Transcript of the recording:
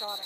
daughter.